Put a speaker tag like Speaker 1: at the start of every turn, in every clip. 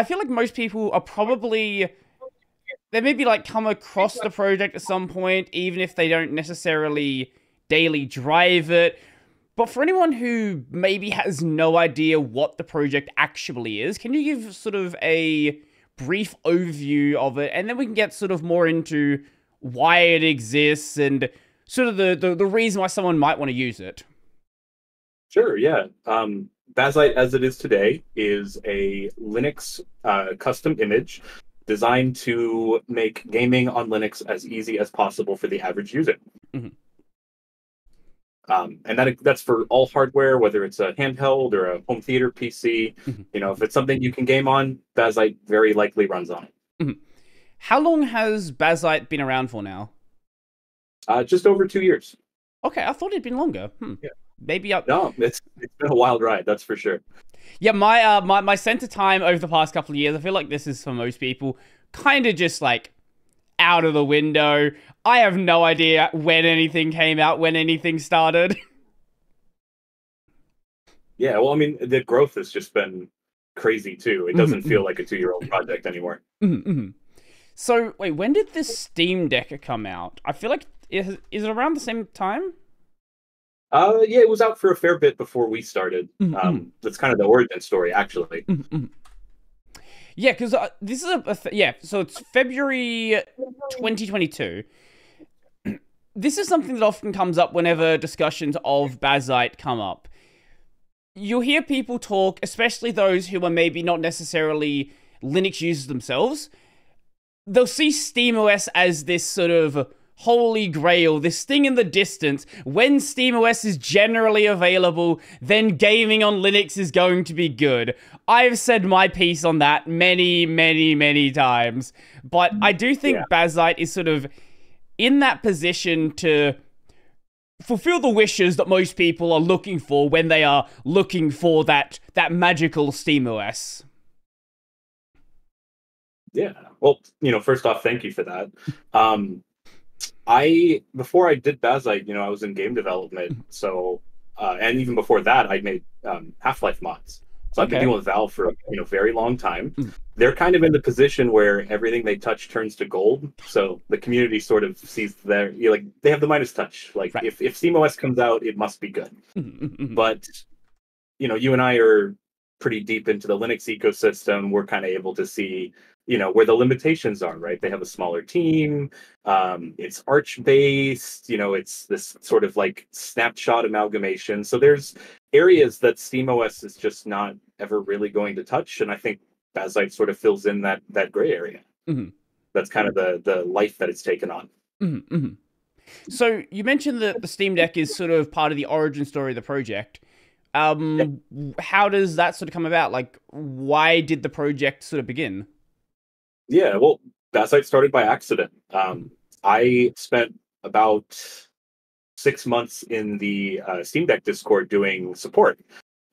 Speaker 1: I feel like most people are probably they maybe like come across the project at some point, even if they don't necessarily daily drive it. But for anyone who maybe has no idea what the project actually is, can you give sort of a brief overview of it, and then we can get sort of more into why it exists and sort of the, the, the reason why someone might want to use it.
Speaker 2: Sure, yeah. Um, Bazzite, as it is today, is a Linux uh, custom image designed to make gaming on Linux as easy as possible for the average user. Mm-hmm. Um, and that that's for all hardware, whether it's a handheld or a home theater PC. Mm-hmm. You know, if it's something you can game on, Bazzite very likely runs on it.
Speaker 1: Mm-hmm. How long has Bazzite been around for now?
Speaker 2: Uh, just over two years.
Speaker 1: Okay, I thought it'd been longer. Hmm. Yeah. Maybe up.
Speaker 2: No, it's it's been a wild ride. That's for sure.
Speaker 1: Yeah, my uh my my center time over the past couple of years, I feel like this is for most people kind of just like out of the window. I have no idea when anything came out, when anything started.
Speaker 2: Yeah, well, I mean, the growth has just been crazy too. It doesn't mm-hmm. feel like a two-year-old project anymore.
Speaker 1: Mm-hmm, mm-hmm. So, wait, when did this Steam Deck come out? I feel like is is it around the same time?
Speaker 2: Uh, yeah, it was out for a fair bit before we started. Mm-hmm. Um, that's kind of the origin story, actually.
Speaker 1: Mm-hmm. Yeah, because uh, this is a, a th- yeah. So it's February 2022. this is something that often comes up whenever discussions of Bazzite come up. You'll hear people talk, especially those who are maybe not necessarily Linux users themselves. They'll see SteamOS as this sort of holy grail, this thing in the distance. When SteamOS is generally available, then gaming on Linux is going to be good. I've said my piece on that many, many, many times. But I do think yeah. Bazzite is sort of in that position to fulfill the wishes that most people are looking for when they are looking for that that magical SteamOS.
Speaker 2: Yeah. Well, you know, first off, thank you for that. Um, I before I did Bazzite, you know, I was in game development, mm-hmm. so uh, and even before that, I made um, Half Life mods. So I've been dealing with Valve for a you know very long time. Mm. They're kind of in the position where everything they touch turns to gold. So the community sort of sees their you know, like they have the Midas touch. Like right. if if SteamOS comes out, it must be good. Mm-hmm. But you know, you and I are pretty deep into the Linux ecosystem. We're kind of able to see you know where the limitations are right they have a smaller team um, it's arch based you know it's this sort of like snapshot amalgamation so there's areas that steamos is just not ever really going to touch and i think Bazzite sort of fills in that that gray area mm-hmm. that's kind of the the life that it's taken on
Speaker 1: mm-hmm, mm-hmm. so you mentioned that the steam deck is sort of part of the origin story of the project um yep. how does that sort of come about like why did the project sort of begin
Speaker 2: yeah, well, Bazzite started by accident. Um, I spent about six months in the uh, Steam Deck Discord doing support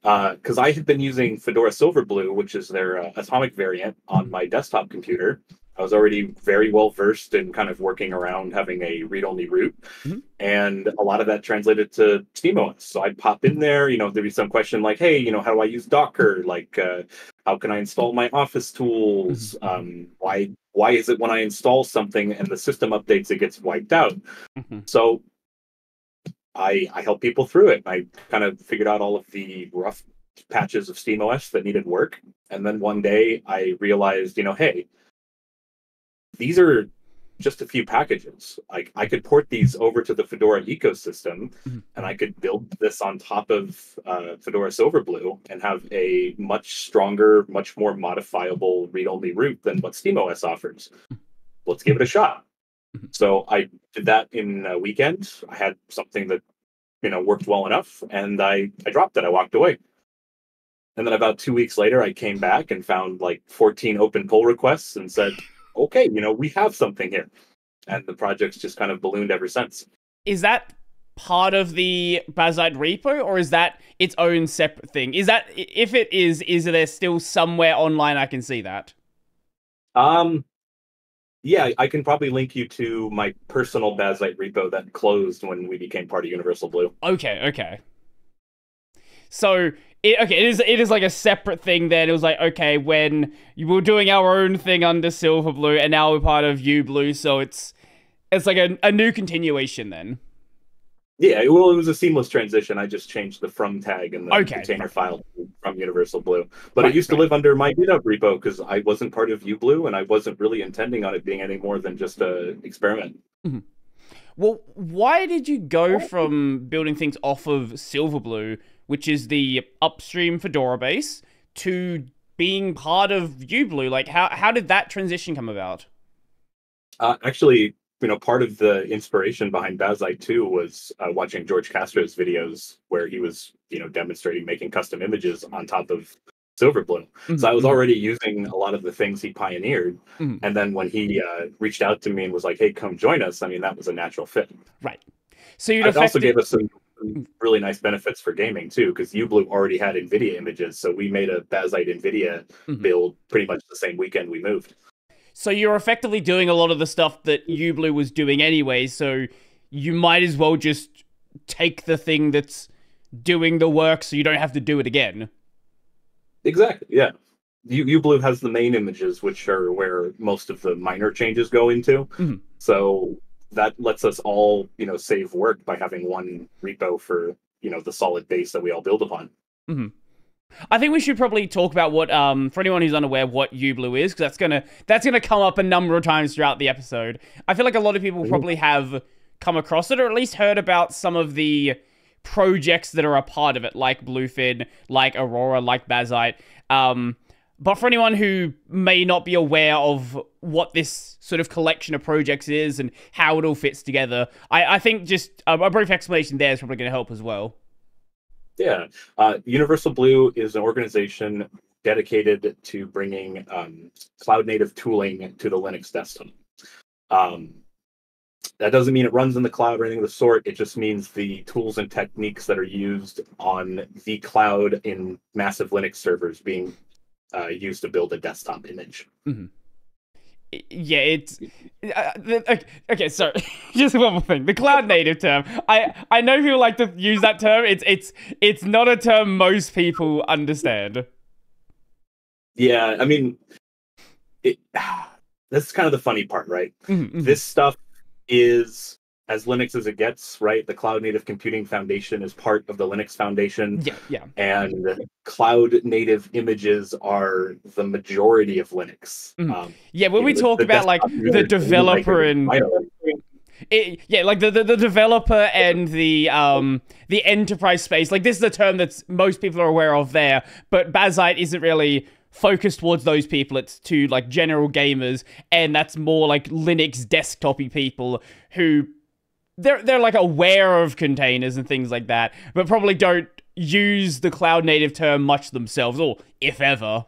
Speaker 2: Uh because uh, I had been using Fedora Silverblue, which is their uh, atomic variant, on my desktop computer. I was already very well versed in kind of working around having a read-only root, mm-hmm. and a lot of that translated to SteamOS. So I'd pop in there, you know, there'd be some question like, "Hey, you know, how do I use Docker? Like, uh, how can I install my Office tools? Mm-hmm. Um, why why is it when I install something and the system updates it gets wiped out?" Mm-hmm. So I I help people through it. I kind of figured out all of the rough patches of SteamOS that needed work, and then one day I realized, you know, hey these are just a few packages. Like I could port these over to the Fedora ecosystem, mm-hmm. and I could build this on top of uh, Fedora Silverblue and have a much stronger, much more modifiable read-only root than what SteamOS offers. Let's give it a shot. Mm-hmm. So I did that in a weekend. I had something that you know worked well enough, and I I dropped it. I walked away. And then about two weeks later, I came back and found like 14 open pull requests and said, okay, you know, we have something here. And the project's just kind of ballooned ever since.
Speaker 1: Is that part of the Bazzite repo or is that its own separate thing? Is that if it is, is there still somewhere online I can see that?
Speaker 2: Um yeah, I can probably link you to my personal Bazzite repo that closed when we became part of Universal Blue.
Speaker 1: Okay, okay. So It, okay, it is it is like a separate thing. Then it was like okay, when you were doing our own thing under Silverblue, and now we're part of UBlue, so it's it's like a, a new continuation then.
Speaker 2: Yeah, well, it was a seamless transition. I just changed the from tag and the
Speaker 1: Okay.
Speaker 2: container file from Universal Blue. But
Speaker 1: Right,
Speaker 2: it used to live under my GitHub repo because I wasn't part of UBlue and I wasn't really intending on it being any more than just a experiment. Mm-hmm.
Speaker 1: Well, why did you go from building things off of Silverblue, which is the upstream Fedora base, to being part of UBlue? Like, how how did that transition come about?
Speaker 2: Uh, actually, you know, part of the inspiration behind Bazzite 2 was uh, watching George Castro's videos where he was, you know, demonstrating making custom images on top of Silverblue. So I was
Speaker 1: Mhm.
Speaker 2: already using a lot of the things he pioneered.
Speaker 1: Mhm.
Speaker 2: And then when he uh, reached out to me and was like, hey, come join us, I mean, that was a natural fit.
Speaker 1: right. So you'd
Speaker 2: It also gave us some really nice benefits for gaming too, because UBlue already had NVIDIA images. So we made a Bazzite NVIDIA
Speaker 1: Mhm.
Speaker 2: build pretty much the same weekend we moved.
Speaker 1: So you're effectively doing a lot of the stuff that UBlue was doing anyway, so you might as well just take the thing that's doing the work so you don't have to do it again.
Speaker 2: Exactly. Yeah. U- UBlue has the main images, which are where most of the minor changes go into.
Speaker 1: Mhm.
Speaker 2: So that lets us all, you know, save work by having one repo for, you know, the solid base that we all build upon.
Speaker 1: I think we should probably talk about what um for anyone who's unaware what UBlue is because that's gonna that's gonna come up a number of times throughout the episode. I feel like a lot of people probably have come across it or at least heard about some of the projects that are a part of it, like Bluefin, like Aurora, like Bazzite. Um, but for anyone who may not be aware of what this sort of collection of projects is and how it all fits together, I, I think just a, a brief explanation there is probably going to help as well.
Speaker 2: Yeah. Uh, Universal Blue is an organization dedicated to bringing um, cloud native tooling to the Linux desktop. Um, that doesn't mean it runs in the cloud or anything of the sort. It just means the tools and techniques that are used on the cloud in massive Linux servers being uh, used to build a desktop image.
Speaker 1: yeah, it's uh, the- okay, okay. So, just one more thing: the cloud native term. I I know people like to use that term. It's it's it's not a term most people understand.
Speaker 2: Yeah, I mean, it, this is kind of the funny part, right?
Speaker 1: Mhm, mhm.
Speaker 2: this stuff is as Linux as it gets, right? The Cloud Native Computing Foundation is part of the Linux Foundation,
Speaker 1: yeah, yeah.
Speaker 2: and cloud native images are the majority of Linux.
Speaker 1: Mhm.
Speaker 2: Um,
Speaker 1: Yeah, when we talk about like the developer and it, yeah, like the, the the developer and the um the enterprise space. Like this is a term that most people are aware of there, but Bazzite isn't really focused towards those people. It's to like general gamers, and that's more like Linux desktopy people who they're they're like aware of containers and things like that, but probably don't use the cloud native term much themselves, or if ever.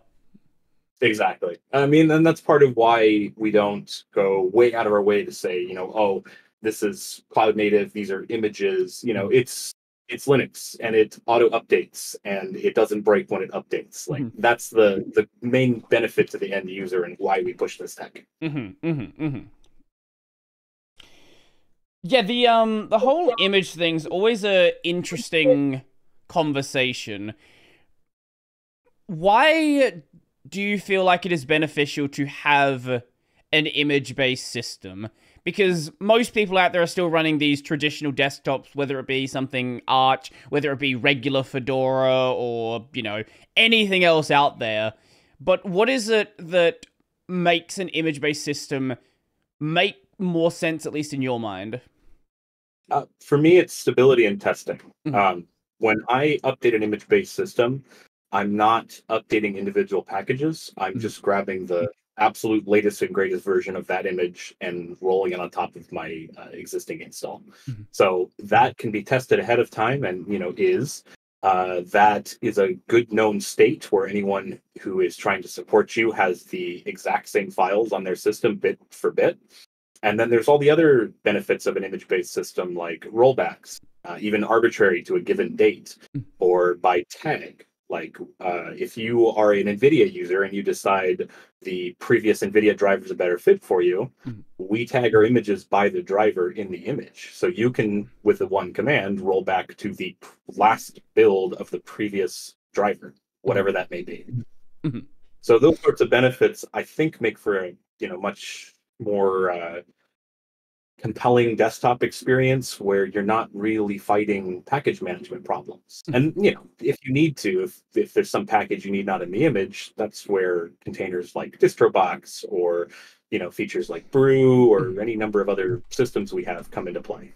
Speaker 2: Exactly. I mean, and that's part of why we don't go way out of our way to say, you know, oh, this is cloud native. These are images. You know, it's it's Linux and it auto updates and it doesn't break when it updates. Like that's the the main benefit to the end user and why we push this tech.
Speaker 1: Mm-hmm, mm-hmm, mm-hmm. Yeah, the um the whole image thing's always a interesting conversation. Why do you feel like it is beneficial to have an image-based system? Because most people out there are still running these traditional desktops, whether it be something Arch, whether it be regular Fedora, or you know anything else out there. But what is it that makes an image-based system make more sense, at least in your mind?
Speaker 2: Uh, for me, it's stability and testing.
Speaker 1: Mhm.
Speaker 2: Um, when I update an image-based system, I'm not updating individual packages. I'm
Speaker 1: Mhm.
Speaker 2: just grabbing the absolute latest and greatest version of that image and rolling it on top of my uh, existing install.
Speaker 1: Mhm.
Speaker 2: So that can be tested ahead of time, and you know is uh, that is a good known state where anyone who is trying to support you has the exact same files on their system bit for bit. And then there's all the other benefits of an image based system like rollbacks, uh, even arbitrary to a given date,
Speaker 1: Mm.
Speaker 2: or by tag. Like uh, if you are an NVIDIA user and you decide the previous NVIDIA driver is a better fit for you,
Speaker 1: Mm.
Speaker 2: we tag our images by the driver in the image. So you can, with the one command, roll back to the last build of the previous driver, whatever that may be.
Speaker 1: Mhm.
Speaker 2: So those sorts of benefits, I think, make for a you know much more uh, compelling desktop experience where you're not really fighting package management problems.
Speaker 1: Mhm.
Speaker 2: And you know, if you need to, if if there's some package you need not in the image, that's where containers like DistroBox or you know features like Brew or any number of other systems we have come into play.